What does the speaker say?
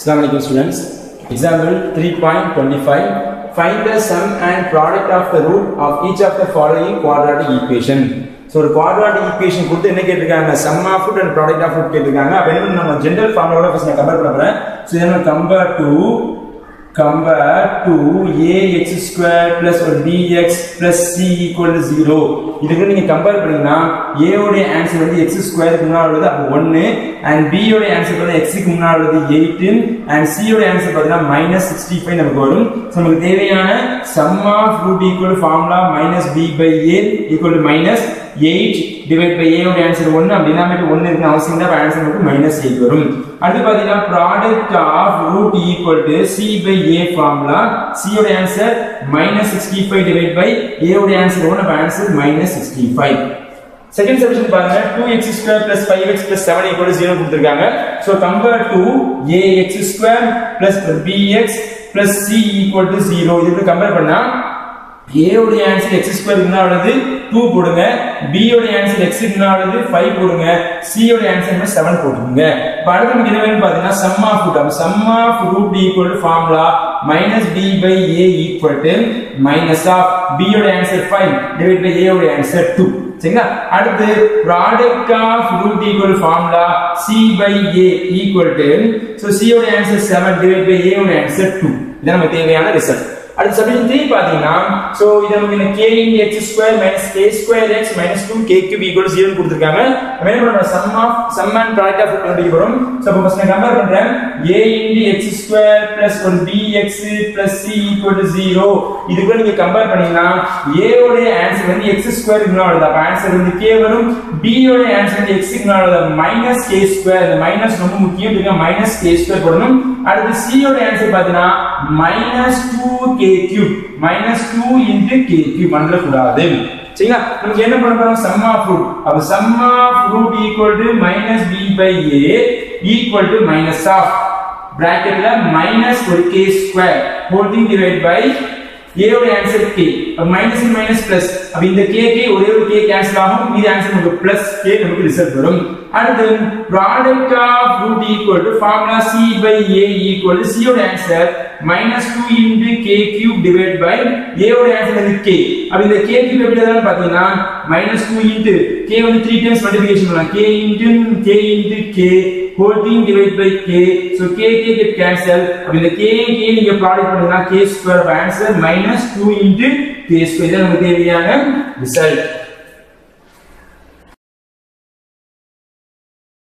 Assalamualaikum students. Example 3.25. Find the sum and product of the root of each of the following quadratic equation. So ஒரு quadratic equation கொடுத்து என்ன கேட்டிருக்காங்க sum of root and product of root கேட்டிருக்காங்க அப்போ என்ன நம்ம general ஃபார்முலாவோட first நான் கம்பேர் பண்ண போறேன் ஸோ என்ன compare to compare to ax square square plus ஒரு b x plus c equal to zero இதுக்கு நீங்க கம்பேர் பண்ணீங்கன்னா ஏ உடைய ஆன்சர் வந்து எக்ஸ் ஸ்கொயருக்கு முன்னாடி உள்ளது அப்போ 1 அண்ட் b உடைய ஆன்சர் பார்த்தீங்கன்னா எக்ஸுக்கு முன்னாடி உள்ளது எயிட்டின் அண்ட் c உடைய ஆன்சர் பார்த்தீங்கன்னா மைனஸ் சிக்ஸ்டி ஃபைவ் நமக்கு வரும். ஸோ நமக்கு தேவையான sum of root equal formula minus b by a equal to minus eight divide by a உடைய ஆன்சர் ஒன்று அப்படின்னா ஒன்று இருக்குன்னு அவசியம் தான் ஆன்சர் மட்டும் மைனஸ் எயிட் வரும். அடுத்து பார்த்தீங்கன்னா product of root equal to c by a formula c உடைய answer minus sixty five divide by a உடைய ஆன்சர் ஒன்று அப்போ answer minus sixty five second solution பாருங்க 2x square plus 5x plus 7 equal 0 கொடுத்திருக்காங்க. So compare to ax square plus bx plus c equal to 0 இதுக்கு compare பண்ணா ஏவுடைய answer X square என்ன உள்ளது two போடுங்க. B உடைய ஆன்சர் x என்ன உள்ளது 5 போடுங்க. C உடைய ஆன்சர் என்ன? 7 போட்டுங்க இப்போ அடுத்து நமக்கு என்ன வேணும் sum of root sum of root equal to formula minus b by a equal to minus of b உடைய answer five divide by a உடைய ஆன்சர் டூ சரிங்களா? அடுத்து product of root equal formula c by a equal to so c உடைய answer seven divide by a உடைய answer two இது நமக்கு தேவையான result அடுத்து சப்ஜெக்ட் த்ரீ பாத்தீங்கன்னா சோ இது நமக்கு இந்த k into x square minus k square x minus two k cube equal zero கொடுத்துருக்காங்க. நம்ம என்ன பண்றோம் sum of sum and product of கண்டுபிடிக்க போறோம் சோ இப்போ ஃபர்ஸ்ட் நான் கம்பேர் பண்றேன். இன்டி எக்ஸ் ஸ்கொயர் பிளஸ் ஒரு b x plus c equal to 0 இதுக்கு நீங்க கம்பேர் பண்ணீங்கன்னா ஏ உடைய ஆன்சர் வந்து எக்ஸ் ஸ்கொயர் முன்னாடி அப்ப ஆன்சர் வந்து கே வரும். b உடைய ஆன்சர் வந்து எக்ஸ் முன்னாடி மைனஸ் கே ஸ்கொயர் இந்த மைனஸ் ரொம்ப முக்கியம் மைனஸ் கே ஸ்கொயர் போடணும். அடுத்து சி உடைய ஆன்சர் பாத்தீங்கன்னா minus two k 2k cube minus two into k cube பண்ற கூடாது சரிங்களா? நமக்கு என்ன பண்ண போறோம்? சம் ஆஃப் ரூட் அப்ப sum of root equal to minus b by a equal to minus of பிராக்கெட்ல minus ஒரு k square whole thing divide by a answer k minus minus plus அப்ப இந்த கே கே ஒரே ஒரு K cancel ஆகும். மீதி answer நமக்கு plus K நமக்கு result வரும். அடுத்து product of root equal to formula c by a equal சியோட answer minus two into k cube divide by a answer வந்து k. அப்ப இந்த k கியூப் எப்படி எழுதலாம் பாத்தீங்கன்னா மைனஸ் டூ இன்டு கே வந்து த்ரீ டைம்ஸ் மல்டிபிகேஷன் பண்ணலாம். K into k into k whole thing divided by k. So k k get cancel அப்ப இந்த கே கே நீங்க ப்ராடக்ட் பண்ணீங்கன்னா k square answer minus two into k square இது நமக்கு தேவையான result